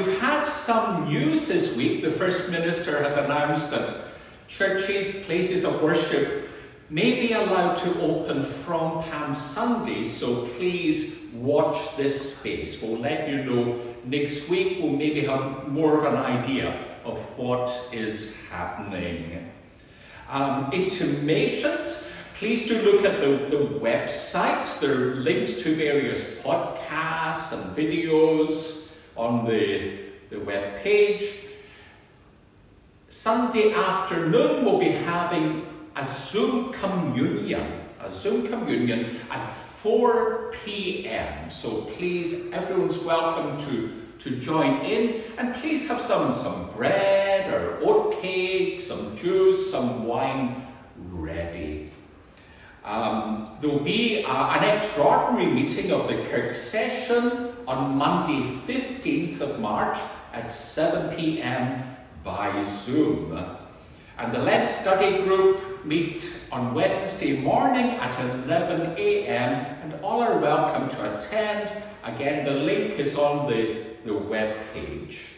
we've had some news this week. The First Minister has announced that churches, places of worship, may be allowed to open from Palm Sunday, so please watch this space. We'll let you know next week. We'll maybe have more of an idea of what is happening. Um, intimations, please do look at the, the website. There are links to various podcasts and videos on the, the web page. Sunday afternoon, we'll be having a Zoom communion, a Zoom communion at 4 p.m. So please, everyone's welcome to, to join in and please have some, some bread or oat cake, some juice, some wine ready. Um, there will be uh, an extraordinary meeting of the Kirk session on Monday 15th of March at 7 p.m. by Zoom. And the Lent Study Group meets on Wednesday morning at 11 a.m. and all are welcome to attend. Again, the link is on the, the web page.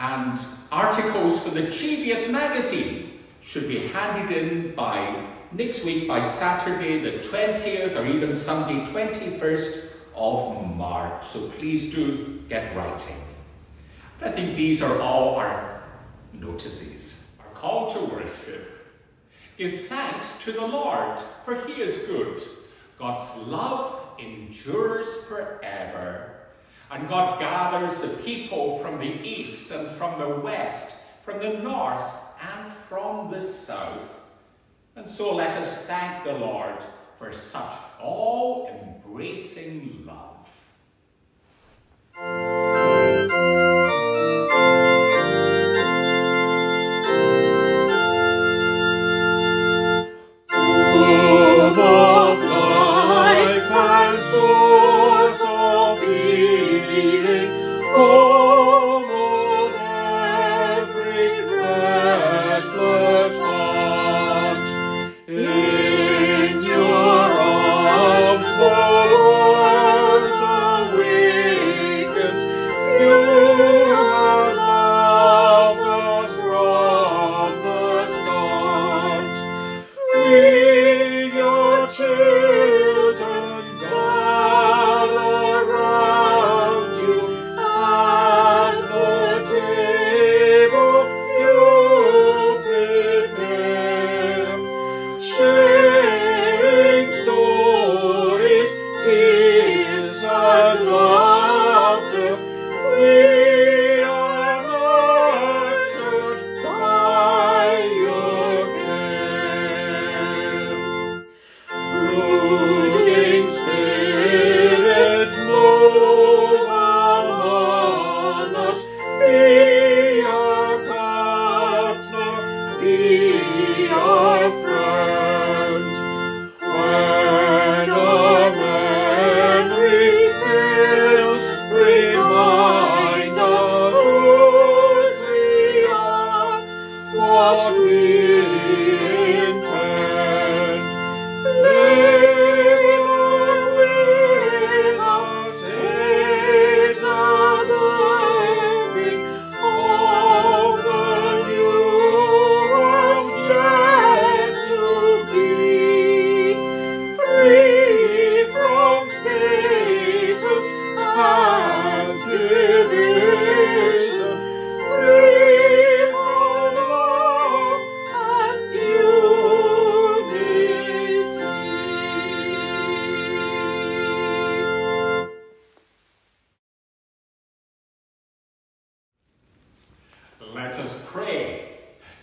And articles for the Cheviot magazine should be handed in by next week by Saturday the 20th or even Sunday 21st of March. So please do get writing. I think these are all our notices Our call to worship. Give thanks to the Lord, for he is good. God's love endures forever. And God gathers the people from the east and from the west, from the north and from the south. And so let us thank the Lord for such all-embracing love.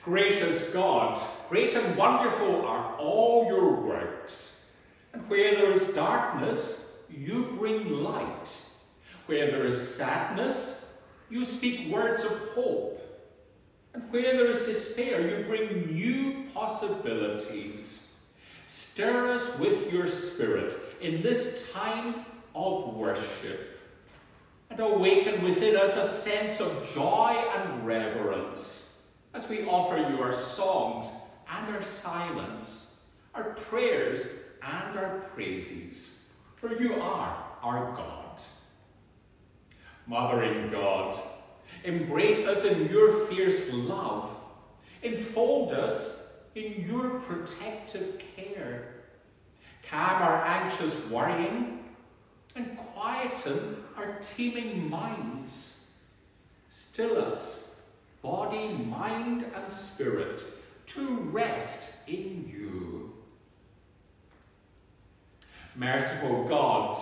Gracious God, great and wonderful are all your works. And where there is darkness, you bring light. Where there is sadness, you speak words of hope. And where there is despair, you bring new possibilities. Stir us with your spirit in this time of worship and awaken within us a sense of joy and reverence as we offer you our songs and our silence, our prayers and our praises, for you are our God. Mother in God, embrace us in your fierce love, enfold us in your protective care, calm our anxious worrying, and quieten our teeming minds. Still us, body, mind, and spirit, to rest in you. Merciful God,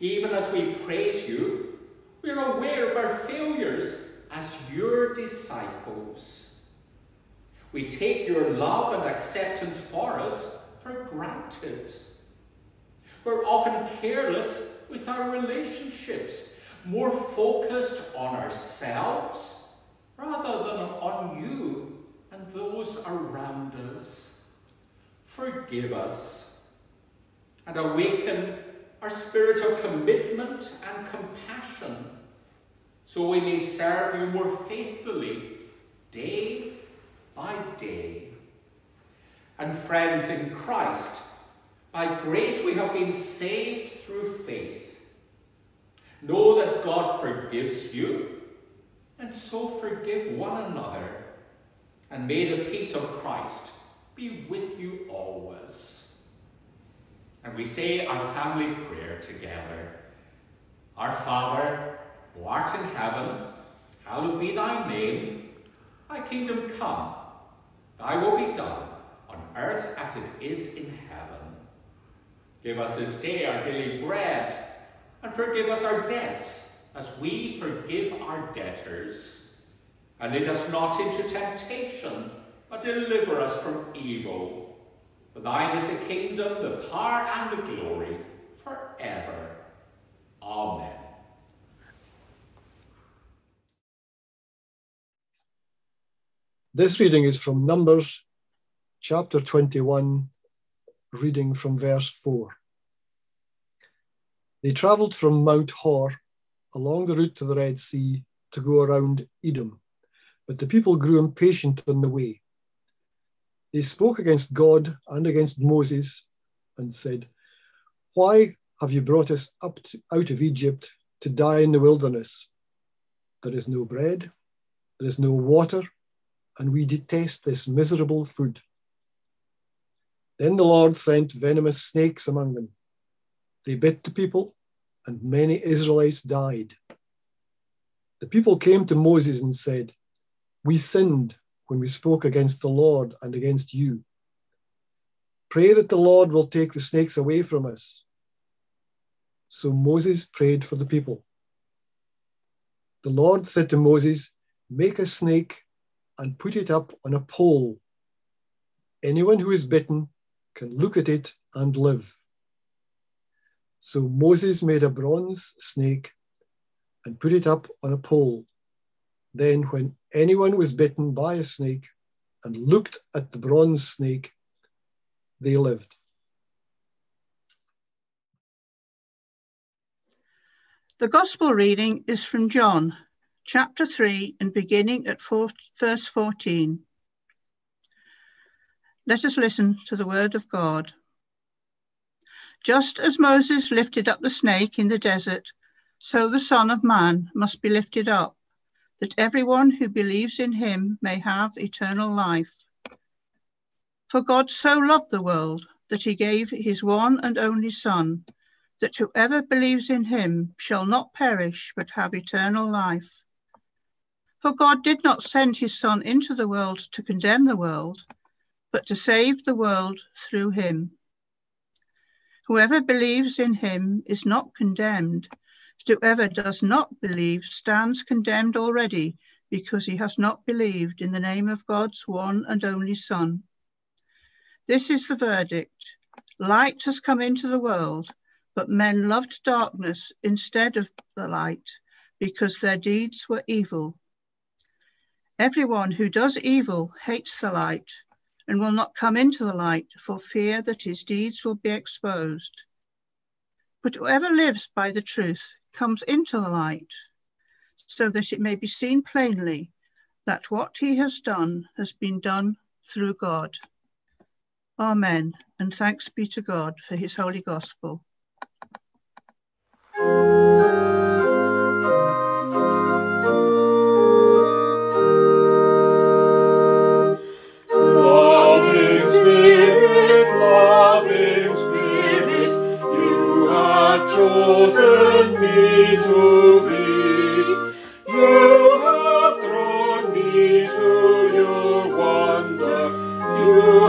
even as we praise you, we are aware of our failures as your disciples. We take your love and acceptance for us for granted. We're often careless with our relationships, more focused on ourselves rather than on you and those around us. Forgive us and awaken our spirit of commitment and compassion so we may serve you more faithfully day by day. And friends in Christ, by grace we have been saved through faith. Know that God forgives you, and so forgive one another. And may the peace of Christ be with you always. And we say our family prayer together. Our Father, who art in heaven, hallowed be thy name. Thy kingdom come, thy will be done, on earth as it is in heaven. Give us this day our daily bread, and forgive us our debts, as we forgive our debtors. And lead us not into temptation, but deliver us from evil. For thine is the kingdom, the power, and the glory, forever. Amen. This reading is from Numbers chapter 21, reading from verse 4. They travelled from Mount Hor along the route to the Red Sea to go around Edom, but the people grew impatient on the way. They spoke against God and against Moses and said, Why have you brought us up to, out of Egypt to die in the wilderness? There is no bread, there is no water, and we detest this miserable food. Then the Lord sent venomous snakes among them. They bit the people, and many Israelites died. The people came to Moses and said, We sinned when we spoke against the Lord and against you. Pray that the Lord will take the snakes away from us. So Moses prayed for the people. The Lord said to Moses, Make a snake and put it up on a pole. Anyone who is bitten can look at it and live. So Moses made a bronze snake and put it up on a pole. Then, when anyone was bitten by a snake and looked at the bronze snake, they lived. The Gospel reading is from John, chapter 3, and beginning at four, verse 14. Let us listen to the word of God. Just as Moses lifted up the snake in the desert, so the Son of Man must be lifted up, that everyone who believes in him may have eternal life. For God so loved the world that he gave his one and only Son, that whoever believes in him shall not perish but have eternal life. For God did not send his Son into the world to condemn the world, but to save the world through him. Whoever believes in him is not condemned. Whoever does not believe stands condemned already because he has not believed in the name of God's one and only Son. This is the verdict. Light has come into the world, but men loved darkness instead of the light because their deeds were evil. Everyone who does evil hates the light and will not come into the light for fear that his deeds will be exposed. But whoever lives by the truth comes into the light, so that it may be seen plainly that what he has done has been done through God. Amen, and thanks be to God for his holy gospel. You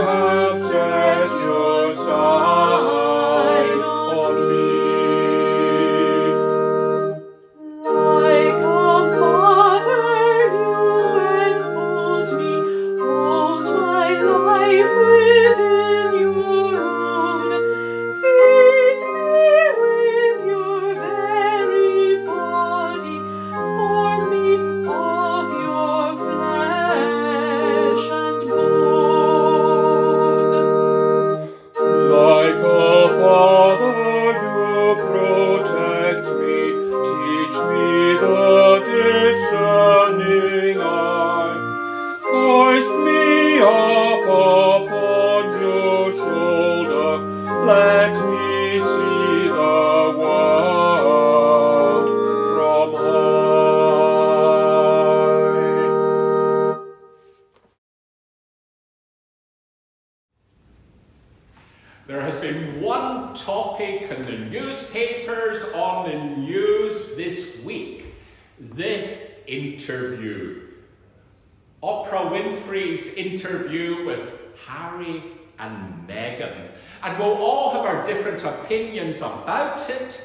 interview with Harry and Meghan. And we'll all have our different opinions about it,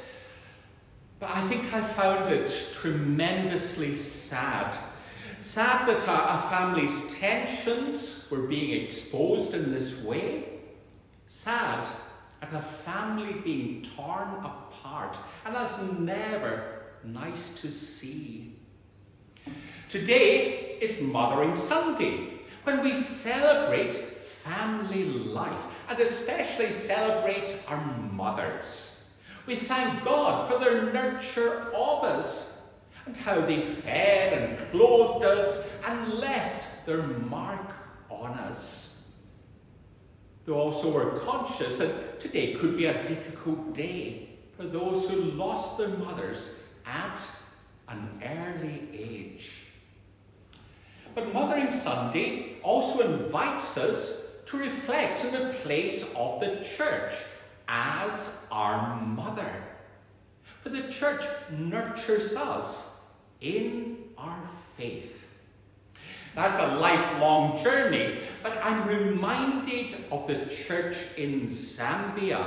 but I think I found it tremendously sad. Sad that a family's tensions were being exposed in this way. Sad at a family being torn apart, and that's never nice to see. Today is Mothering Sunday, when we celebrate family life and especially celebrate our mothers. We thank God for their nurture of us and how they fed and clothed us and left their mark on us. Though also we're conscious that today could be a difficult day for those who lost their mothers at an early age. But Mothering Sunday also invites us to reflect on the place of the church as our mother. For the church nurtures us in our faith. That's a lifelong journey, but I'm reminded of the church in Zambia.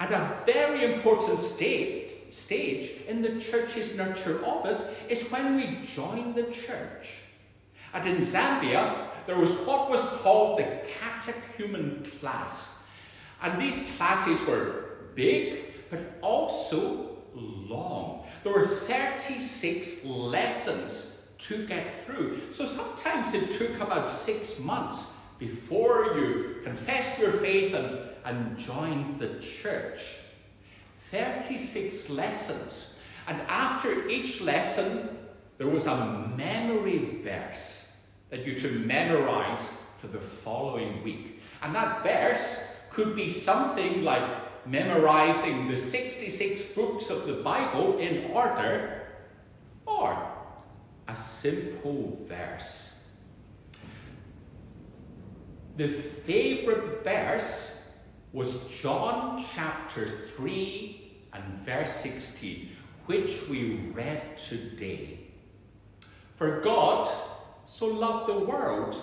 And a very important state, stage in the church's nurture office is when we join the church. And in Zambia, there was what was called the catechumen class. And these classes were big, but also long. There were 36 lessons to get through. So sometimes it took about six months before you confessed your faith and, and joined the church. 36 lessons. And after each lesson, there was a memory verse that you to memorize for the following week. And that verse could be something like memorizing the 66 books of the Bible in order, or a simple verse. The favorite verse was John chapter 3 and verse 16, which we read today. For God so loved the world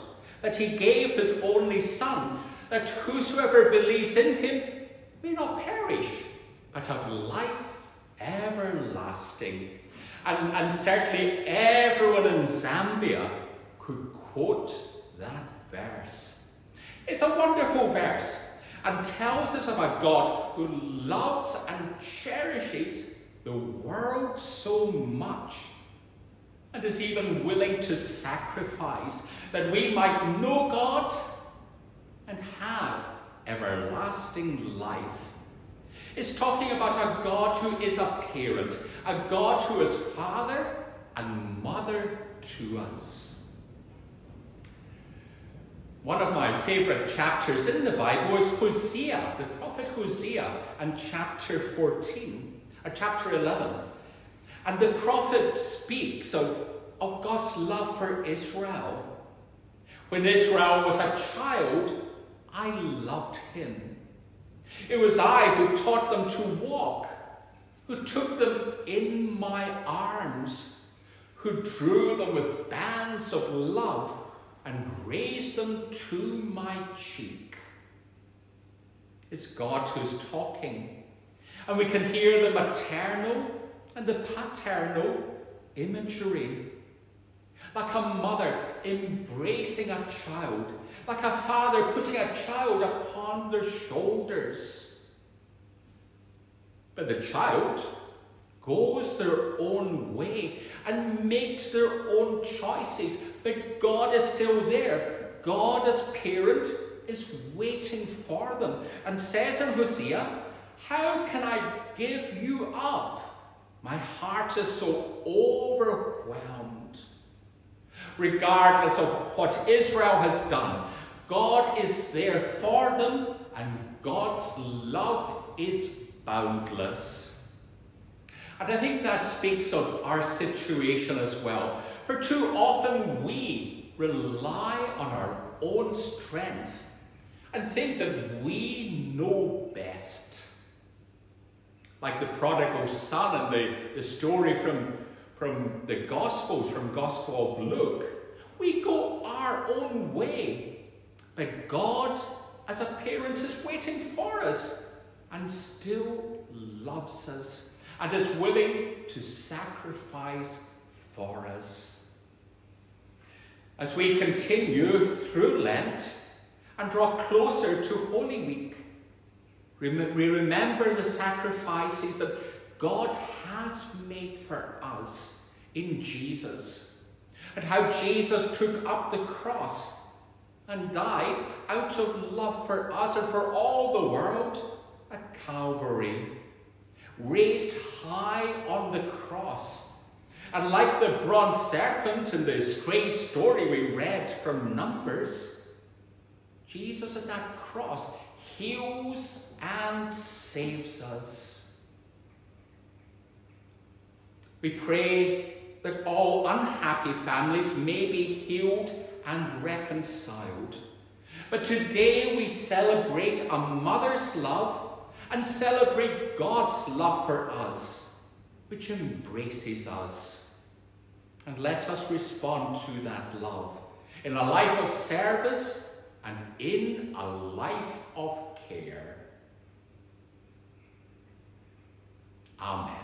that he gave his only Son, that whosoever believes in him may not perish, but have life everlasting. And, and certainly everyone in Zambia could quote that verse. It's a wonderful verse and tells us of a God who loves and cherishes the world so much and is even willing to sacrifice that we might know God and have everlasting life. It's talking about a God who is a parent, a God who is father and mother to us. One of my favorite chapters in the Bible is Hosea, the prophet Hosea, and chapter 14, or chapter 11. And the prophet speaks of, of God's love for Israel. When Israel was a child, I loved him. It was I who taught them to walk, who took them in my arms, who drew them with bands of love and raise them to my cheek. It's God who's talking. And we can hear the maternal and the paternal imagery. Like a mother embracing a child, like a father putting a child upon their shoulders. But the child goes their own way and makes their own choices. But God is still there. God, as parent, is waiting for them and says in Hosea, How can I give you up? My heart is so overwhelmed. Regardless of what Israel has done, God is there for them and God's love is boundless. And I think that speaks of our situation as well. For too often we rely on our own strength and think that we know best. Like the prodigal son and the, the story from, from the Gospels, from Gospel of Luke. We go our own way. But God, as a parent, is waiting for us and still loves us and is willing to sacrifice for us. As we continue through Lent and draw closer to Holy Week, we remember the sacrifices that God has made for us in Jesus, and how Jesus took up the cross and died out of love for us and for all the world at Calvary raised high on the cross. And like the bronze serpent in the strange story we read from Numbers, Jesus at that cross heals and saves us. We pray that all unhappy families may be healed and reconciled. But today we celebrate a mother's love and celebrate God's love for us, which embraces us. And let us respond to that love in a life of service and in a life of care. Amen.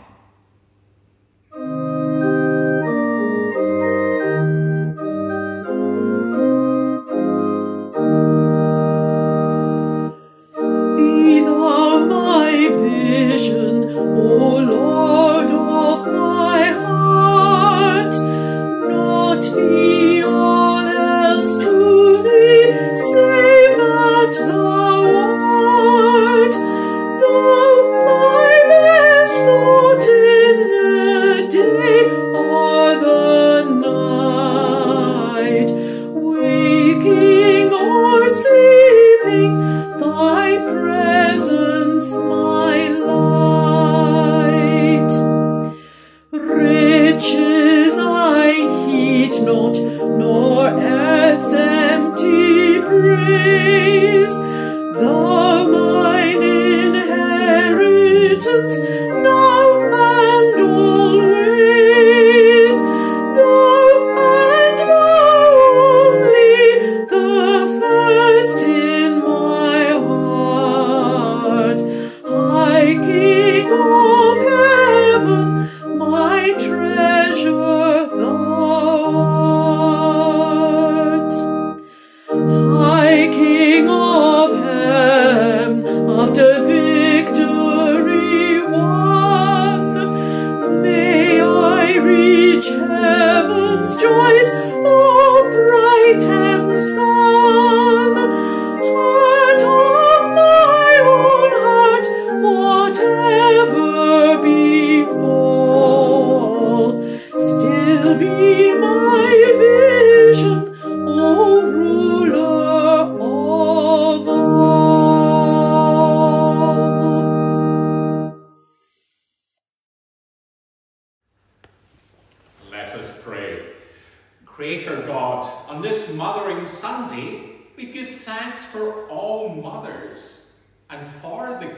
know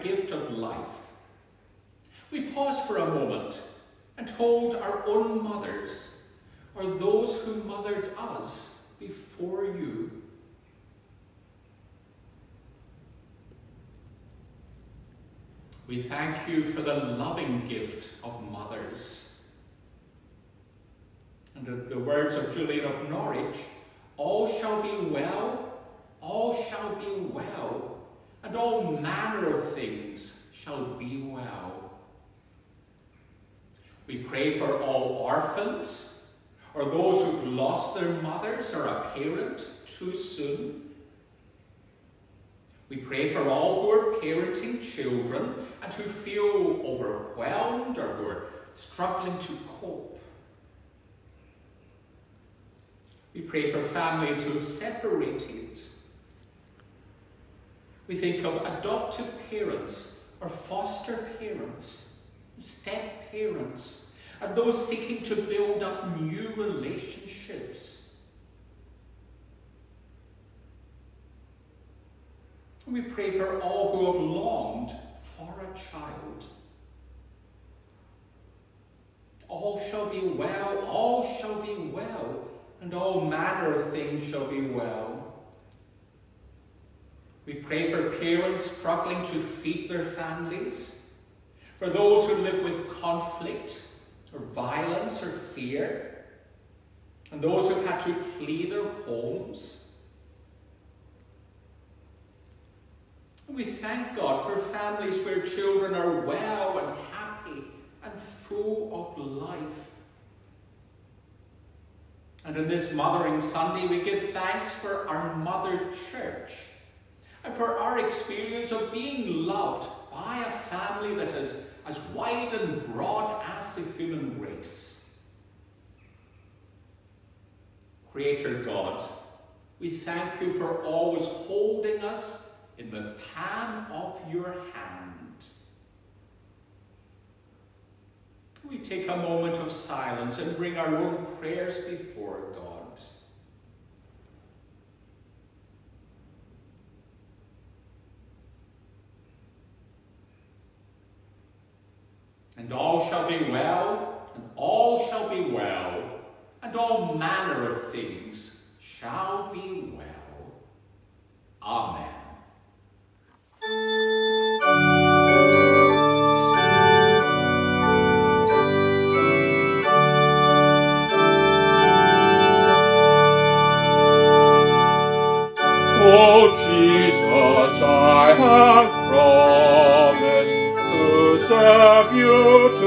gift of life. We pause for a moment and hold our own mothers or those who mothered us before you. We thank you for the loving gift of mothers. And the, words of Julian of Norwich, all shall be well, all shall be well, and all manner of things shall be well. We pray for all orphans, or those who've lost their mothers or a parent too soon. We pray for all who are parenting children and who feel overwhelmed or who are struggling to cope. We pray for families who have separated. We think of adoptive parents or foster parents, step parents, and those seeking to build up new relationships. We pray for all who have longed for a child. All shall be well, all shall be well, and all manner of things shall be well. We pray for parents struggling to feed their families, for those who live with conflict or violence or fear, and those who've had to flee their homes. And we thank God for families where children are well and happy and full of life. And in this Mothering Sunday, we give thanks for our Mother Church and for our experience of being loved by a family that is as wide and broad as the human race. Creator God, we thank you for always holding us in the palm of your hand. We take a moment of silence and bring our own prayers before God. And all shall be well, and all shall be well, and all manner of things shall be well. Amen. Oh Jesus, I have promised to serve you to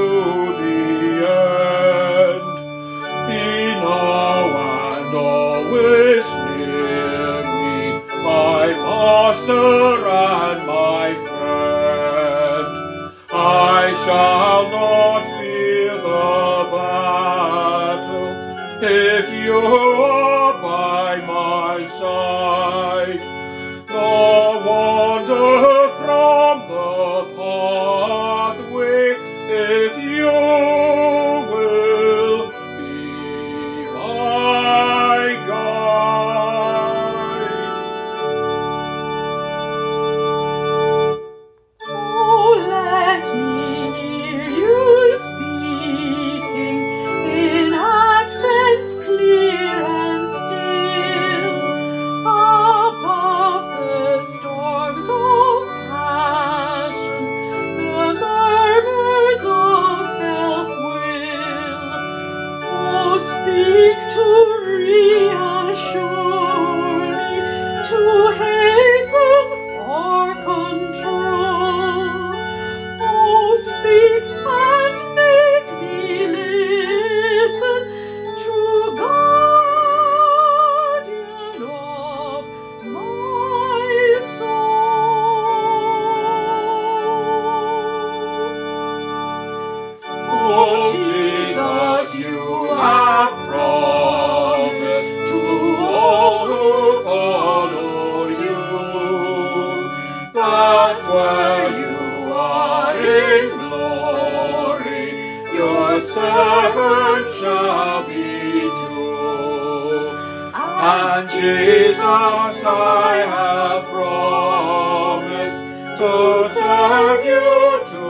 servant shall be too. And Jesus, I have promised to serve you to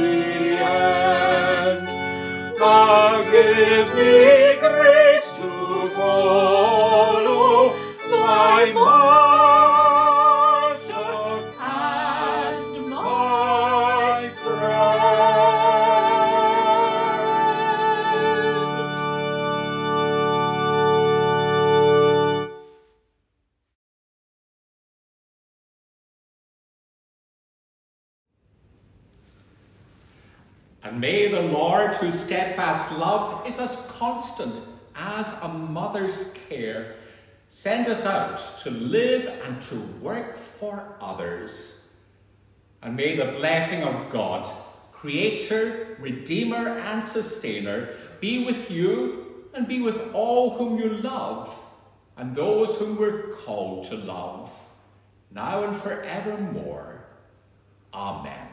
the end. Now give me love is as constant as a mother's care, send us out to live and to work for others. And may the blessing of God, Creator, Redeemer, and Sustainer, be with you and be with all whom you love and those whom we're called to love, now and forevermore. Amen.